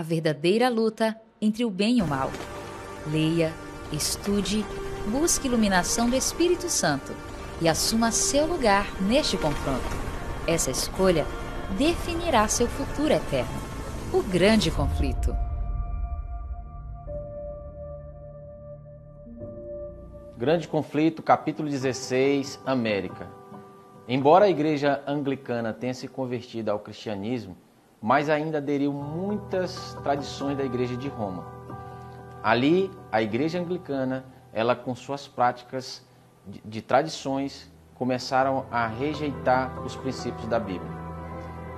a verdadeira luta entre o bem e o mal. Leia, estude, busque iluminação do Espírito Santo e assuma seu lugar neste confronto. Essa escolha definirá seu futuro eterno. O grande conflito. Grande conflito, capítulo 16, América. Embora a igreja anglicana tenha se convertido ao cristianismo, mas ainda aderiu muitas tradições da igreja de Roma. Ali, a igreja anglicana, ela com suas práticas de, de tradições, começaram a rejeitar os princípios da Bíblia.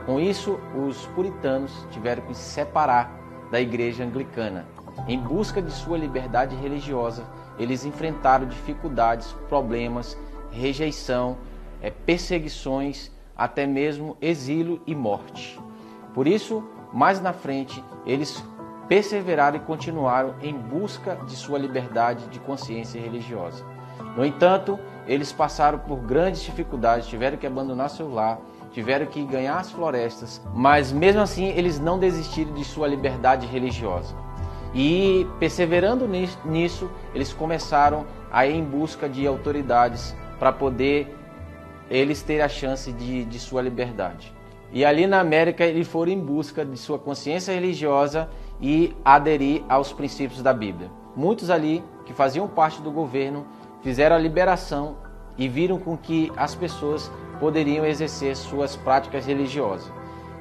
Com isso, os puritanos tiveram que se separar da igreja anglicana. Em busca de sua liberdade religiosa, eles enfrentaram dificuldades, problemas, rejeição, eh, perseguições, até mesmo exílio e morte. Por isso, mais na frente, eles perseveraram e continuaram em busca de sua liberdade de consciência religiosa. No entanto, eles passaram por grandes dificuldades, tiveram que abandonar seu lar, tiveram que ganhar as florestas, mas mesmo assim eles não desistiram de sua liberdade religiosa. E perseverando nisso, eles começaram a ir em busca de autoridades para poder eles terem a chance de, de sua liberdade. E ali na América eles foram em busca de sua consciência religiosa e aderir aos princípios da Bíblia. Muitos ali que faziam parte do governo fizeram a liberação e viram com que as pessoas poderiam exercer suas práticas religiosas.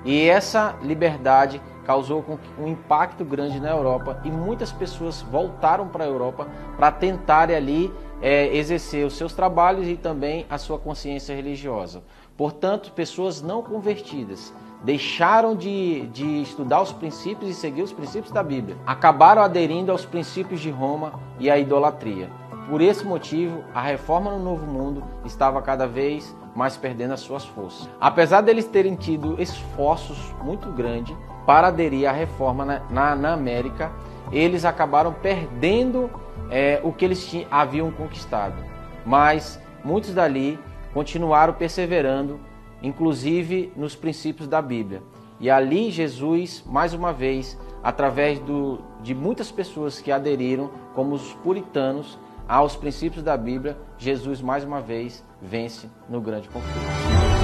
E essa liberdade causou um impacto grande na Europa e muitas pessoas voltaram para a Europa para tentarem ali é, exercer os seus trabalhos e também a sua consciência religiosa. Portanto, pessoas não convertidas deixaram de, de estudar os princípios e seguir os princípios da Bíblia, acabaram aderindo aos princípios de Roma e à idolatria. Por esse motivo, a reforma no Novo Mundo estava cada vez mais perdendo as suas forças. Apesar deles terem tido esforços muito grandes para aderir à reforma na, na, na América, eles acabaram perdendo é, o que eles tinham, haviam conquistado. Mas muitos dali continuaram perseverando, inclusive nos princípios da Bíblia. E ali Jesus, mais uma vez, através do, de muitas pessoas que aderiram, como os puritanos, aos princípios da Bíblia, Jesus mais uma vez vence no grande conflito.